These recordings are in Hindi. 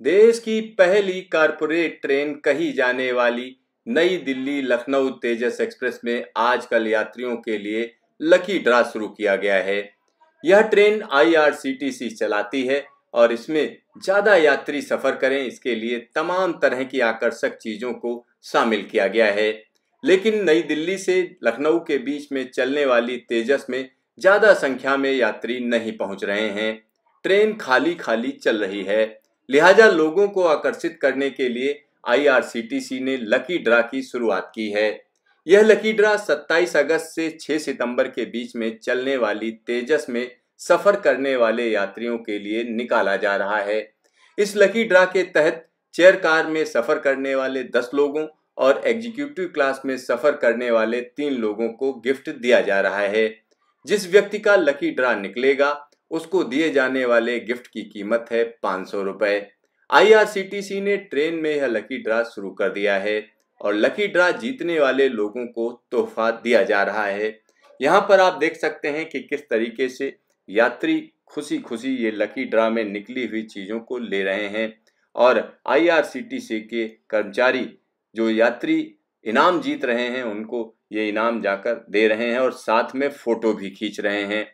देश की पहली कारपोरेट ट्रेन कही जाने वाली नई दिल्ली लखनऊ तेजस एक्सप्रेस में आजकल यात्रियों के लिए लकी ड्रा शुरू किया गया है। यह ट्रेन आईआरसीटीसी चलाती है और इसमें ज़्यादा यात्री सफ़र करें, इसके लिए तमाम तरह की आकर्षक चीज़ों को शामिल किया गया है। लेकिन नई दिल्ली से लखनऊ के बीच में चलने वाली तेजस में ज़्यादा संख्या में यात्री नहीं पहुँच रहे हैं। ट्रेन खाली खाली चल रही है। लिहाजा लोगों को आकर्षित करने के लिए आईआरसीटीसी ने लकी ड्रा की शुरुआत की है। यह लकी ड्रा 27 अगस्त से 6 सितंबर के बीच में चलने वाली तेजस में सफ़र करने वाले यात्रियों के लिए निकाला जा रहा है। इस लकी ड्रा के तहत चेयर कार में सफ़र करने वाले 10 लोगों और एग्जीक्यूटिव क्लास में सफ़र करने वाले तीन लोगों को गिफ्ट दिया जा रहा है। जिस व्यक्ति का लकी ड्रा निकलेगा उसको दिए जाने वाले गिफ्ट की कीमत है पाँच सौ रुपए। आईआरसीटीसी ने ट्रेन में यह लकी ड्रा शुरू कर दिया है और लकी ड्रा जीतने वाले लोगों को तोहफा दिया जा रहा है। यहाँ पर आप देख सकते हैं कि किस तरीके से यात्री खुशी खुशी ये लकी ड्रा में निकली हुई चीज़ों को ले रहे हैं और आईआरसीटीसी के कर्मचारी जो यात्री इनाम जीत रहे हैं उनको ये इनाम जाकर दे रहे हैं और साथ में फ़ोटो भी खींच रहे हैं।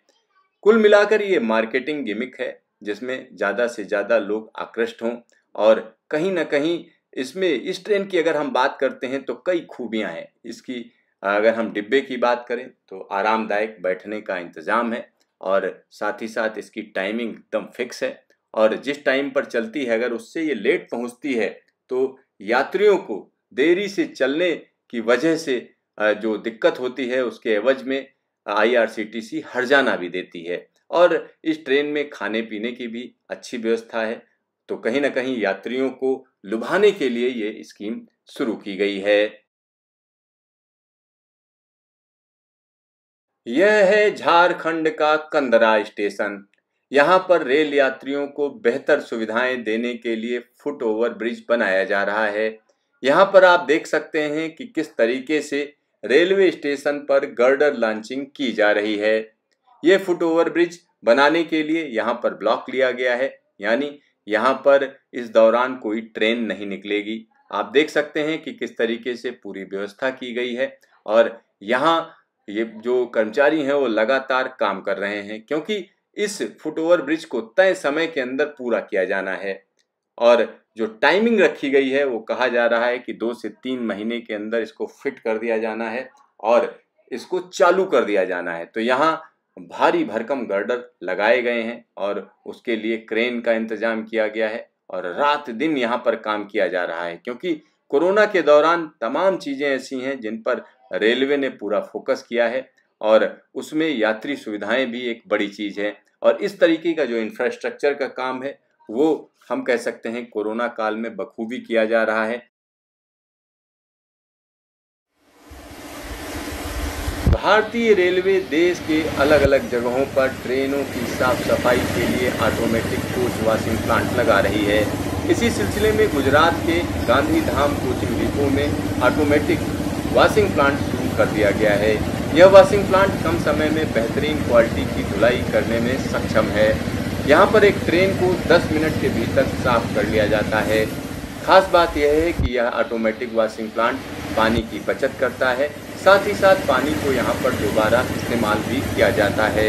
कुल मिलाकर ये मार्केटिंग गिमिक है, जिसमें ज़्यादा से ज़्यादा लोग आकृष्ट हों और कहीं ना कहीं इसमें, इस ट्रेन की अगर हम बात करते हैं तो कई खूबियाँ हैं। इसकी अगर हम डिब्बे की बात करें तो आरामदायक बैठने का इंतज़ाम है और साथ ही साथ इसकी टाइमिंग एकदम फिक्स है और जिस टाइम पर चलती है, अगर उससे ये लेट पहुँचती है तो यात्रियों को देरी से चलने की वजह से जो दिक्कत होती है उसके एवज में आईआरसीटीसी हरजाना भी देती है। और इस ट्रेन में खाने पीने की भी अच्छी व्यवस्था है। तो कहीं ना कहीं यात्रियों को लुभाने के लिए ये स्कीम शुरू की गई है। यह है झारखंड का कंदरा स्टेशन। यहाँ पर रेल यात्रियों को बेहतर सुविधाएँ देने के लिए फुट ओवर ब्रिज बनाया जा रहा है। यहाँ पर आप देख सकते हैं कि किस तरीके से रेलवे स्टेशन पर गर्डर लॉन्चिंग की जा रही है। ये फुट ओवर ब्रिज बनाने के लिए यहाँ पर ब्लॉक लिया गया है। यानी यहाँ पर इस दौरान कोई ट्रेन नहीं निकलेगी। आप देख सकते हैं कि किस तरीके से पूरी व्यवस्था की गई है और यहाँ ये जो कर्मचारी हैं वो लगातार काम कर रहे हैं क्योंकि इस फुट ओवर ब्रिज को तय समय के अंदर पूरा किया जाना है और जो टाइमिंग रखी गई है, वो कहा जा रहा है कि दो से तीन महीने के अंदर इसको फिट कर दिया जाना है और इसको चालू कर दिया जाना है। तो यहाँ भारी भरकम गर्डर लगाए गए हैं और उसके लिए क्रेन का इंतज़ाम किया गया है और रात दिन यहाँ पर काम किया जा रहा है क्योंकि कोरोना के दौरान तमाम चीज़ें ऐसी हैं जिन पर रेलवे ने पूरा फोकस किया है और उसमें यात्री सुविधाएँ भी एक बड़ी चीज़ है और इस तरीके का जो इंफ्रास्ट्रक्चर का काम है वो हम कह सकते हैं कोरोना काल में बखूबी किया जा रहा है। भारतीय रेलवे देश के अलग अलग जगहों पर ट्रेनों की साफ़ सफ़ाई के लिए ऑटोमेटिक कोच वॉशिंग प्लांट लगा रही है। इसी सिलसिले में गुजरात के गांधी धाम कोचिंग डिपो में ऑटोमेटिक वॉशिंग प्लांट शुरू कर दिया गया है। यह वॉशिंग प्लांट कम समय में बेहतरीन क्वालिटी की धुलाई करने में सक्षम है। यहाँ पर एक ट्रेन को 10 मिनट के भीतर साफ़ कर लिया जाता है। खास बात यह है कि यह ऑटोमेटिक वॉशिंग प्लांट पानी की बचत करता है। साथ ही साथ पानी को यहाँ पर दोबारा इस्तेमाल भी किया जाता है।